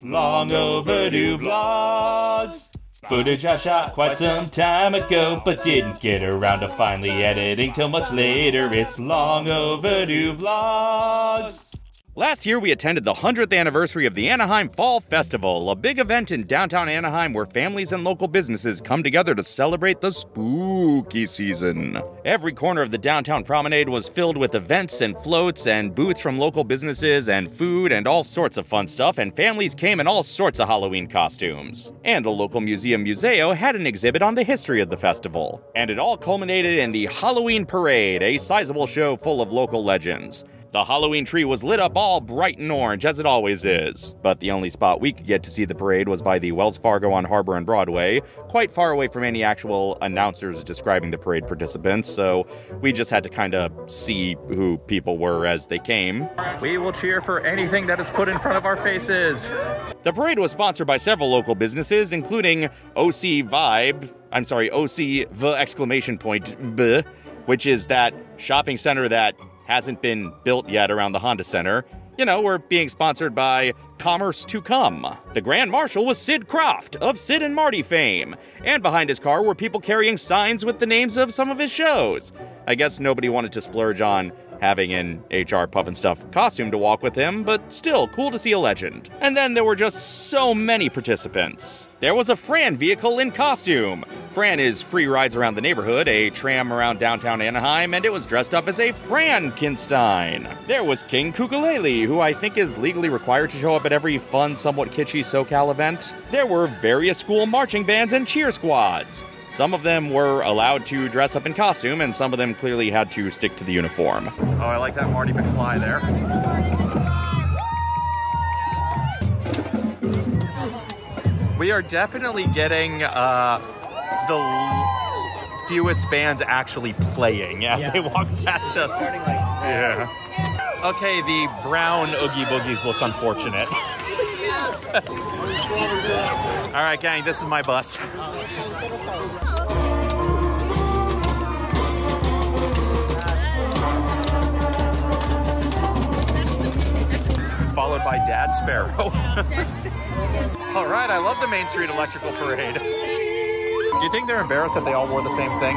Long overdue vlogs. Footage I shot quite some time ago, but didn't get around to finally editing till much later. It's long overdue vlogs. Last year, we attended the 100th anniversary of the Anaheim Fall Festival, a big event in downtown Anaheim where families and local businesses come together to celebrate the spooky season. Every corner of the downtown promenade was filled with events and floats and booths from local businesses and food and all sorts of fun stuff, and families came in all sorts of Halloween costumes. And the local museum Muzeo had an exhibit on the history of the festival. And it all culminated in the Halloween Parade, a sizable show full of local legends. The Halloween tree was lit up all bright and orange, as it always is. But the only spot we could get to see the parade was by the Wells Fargo on Harbor and Broadway, quite far away from any actual announcers describing the parade participants, so we just had to kind of see who people were as they came. We will cheer for anything that is put in front of our faces. The parade was sponsored by several local businesses, including OC Vibe, I'm sorry, OC the exclamation point, B, which is that shopping center that hasn't been built yet around the Honda Center. You know, we're being sponsored by Commerce to Come. The Grand Marshal was Sid Krofft of Sid and Marty fame, and behind his car were people carrying signs with the names of some of his shows. I guess nobody wanted to splurge on having an HR Pufnstuf costume to walk with him, but still cool to see a legend. And then there were just so many participants. There was a Fran vehicle in costume. Fran is free rides around the neighborhood, a tram around downtown Anaheim, and it was dressed up as a Frankenstein. There was King Kukulele, who I think is legally required to show up at every fun, somewhat kitschy SoCal event. There were various school marching bands and cheer squads. Some of them were allowed to dress up in costume, and some of them clearly had to stick to the uniform. Oh, I like that Marty McFly there. We are definitely getting uh, the fewest bands actually playing as Yeah. they walk past us. Starting Yeah. Okay, the brown Oogie Boogies look unfortunate. All right, gang, this is my bus. Followed by Dad Sparrow. All right, I love the Main Street Electrical Parade. Do you think they're embarrassed that they all wore the same thing?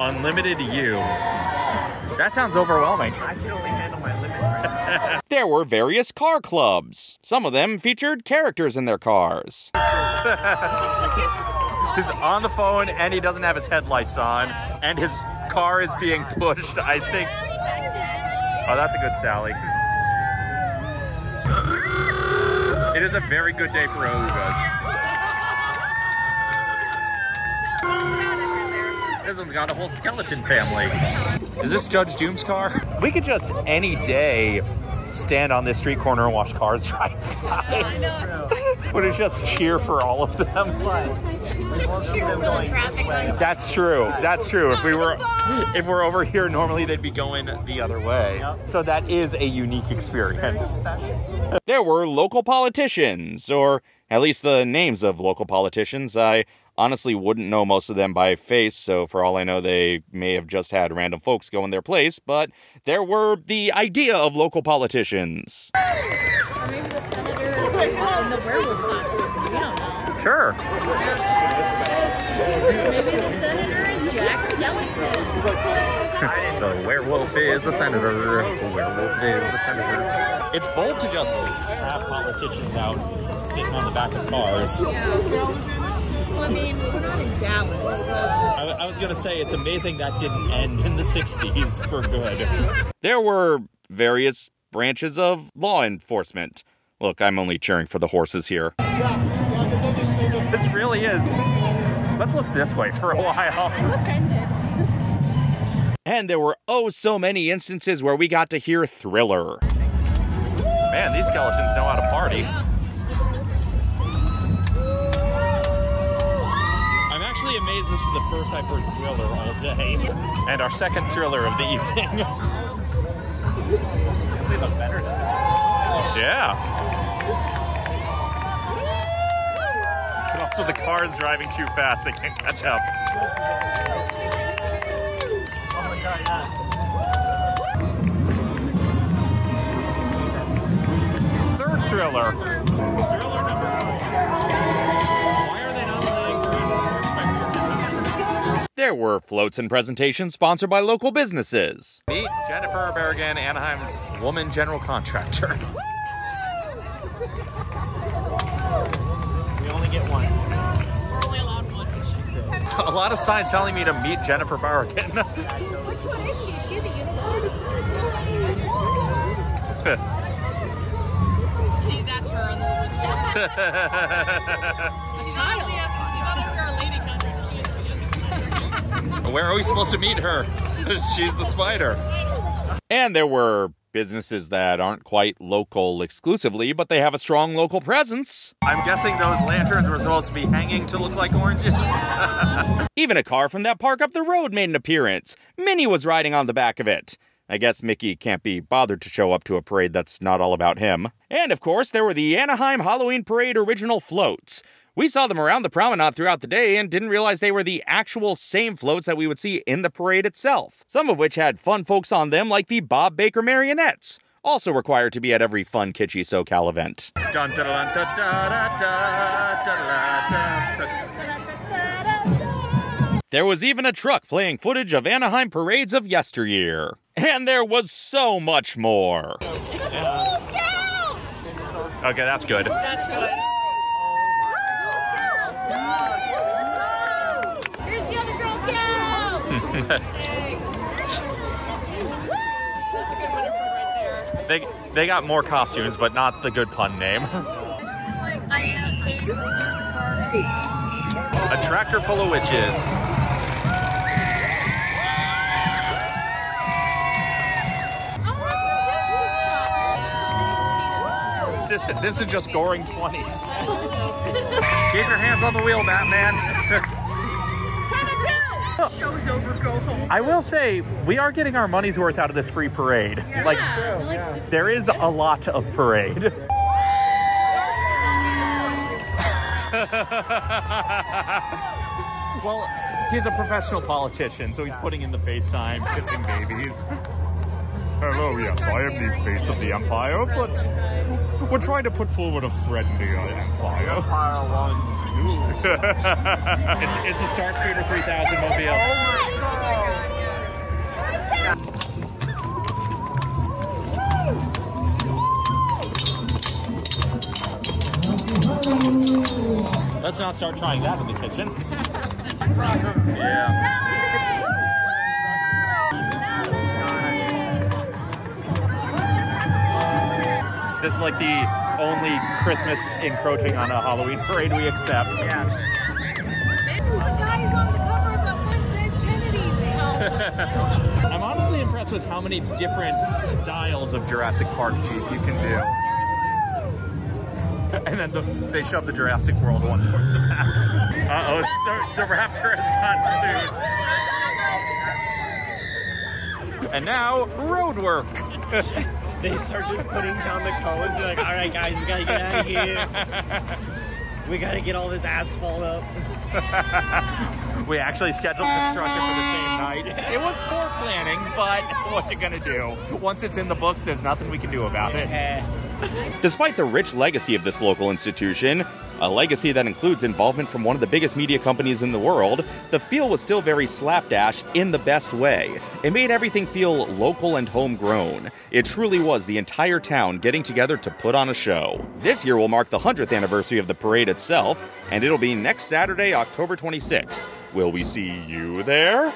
Unlimited you. That sounds overwhelming. I can only handle my limits right now. There were various car clubs. Some of them featured characters in their cars. He's on the phone and he doesn't have his headlights on, and his car is being pushed. I think. Oh, that's a good Sally. It is a very good day for Oogas. This one's got a whole skeleton family. Is this Judge Doom's car? We could just any day stand on this street corner and watch cars drive by. Would it just cheer for all of them? Most of them going this way. That's true. That's true. If we were if we're over here, normally they'd be going the other way. So that is a unique experience. There were local politicians, or at least the names of local politicians. I honestly wouldn't know most of them by face, so for all I know, they may have just had random folks go in their place, but there were the idea of local politicians. Or maybe the senator is in the werewolf costume. We don't know. Sure. Maybe the senator is Jack Skellington. The werewolf is the senator. The werewolf is the senator. It's bold to just have politicians out sitting on the back of cars. Yeah, well, I mean, we're not in Dallas, so. I, I was gonna say it's amazing that didn't end in the '60s for good. There were various branches of law enforcement. Look, I'm only cheering for the horses here. This really is. Let's look this way for a while. offended. And there were oh so many instances where we got to hear Thriller. Man, these skeletons know how to party. really amazed this is the first I've heard thriller all day. And our second thriller of the evening. yeah. But also the car is driving too fast, they can't catch up. Oh my god, yeah. Third thriller. Thriller There were floats and presentations sponsored by local businesses. Meet Jennifer Berrigan, Anaheim's woman general contractor. We only get one. We're only allowed one. She said. A lot of signs telling me to meet Jennifer Berrigan. Which one is she? Is she the unicorn? See, that's her on the list. Where are we supposed to meet her? She's the spider. And there were businesses that aren't quite local exclusively, but they have a strong local presence. I'm guessing those lanterns were supposed to be hanging to look like oranges. Even a car from that park up the road made an appearance. Minnie was riding on the back of it. I guess Mickey can't be bothered to show up to a parade that's not all about him. And of course, there were the Anaheim Halloween Parade original floats. We saw them around the promenade throughout the day and didn't realize they were the actual same floats that we would see in the parade itself, some of which had fun folks on them, like the Bob Baker marionettes, also required to be at every fun, kitschy SoCal event. There was even a truck playing footage of Anaheim parades of yesteryear. And there was so much more. Okay, that's good. That's good. Here's the other Girl Scouts! That's a good winner right there. They, they got more costumes, but not the good pun name. A tractor full of witches. This, this is just goring 20s. Keep your hands on the wheel, Batman. 10 and 2. Show's over, go home. I will say, we are getting our money's worth out of this free parade. Like, Yeah, like, there is a lot of parade. well, he's a professional politician, so he's putting in the FaceTime, kissing babies. Hello, yes, I am the face of the empire, but we're trying to put forward a friendlier empire. Empire wants news. it's, it's a Starspeeder 3000 mobile. Oh Let's not start trying that in the kitchen. yeah. This is like the only Christmas encroaching on a Halloween parade we accept. The guy's on the cover of the Dead Kennedys. I'm honestly impressed with how many different styles of Jurassic Park Jeep you can do. And then the, they shove the Jurassic World one towards the back. Uh oh, the, the raptor has got food. And now, road work. they start just putting down the cones. They're like, all right, guys, we gotta get out of here. We gotta get all this asphalt up. We actually scheduled construction for the same night. It was poor planning, but what you gonna do? Once it's in the books, there's nothing we can do about it. Despite the rich legacy of this local institution, a legacy that includes involvement from one of the biggest media companies in the world, the feel was still very slapdash in the best way. It made everything feel local and homegrown. It truly was the entire town getting together to put on a show. This year will mark the 100th anniversary of the parade itself, and it'll be next Saturday, October 26th. Will we see you there?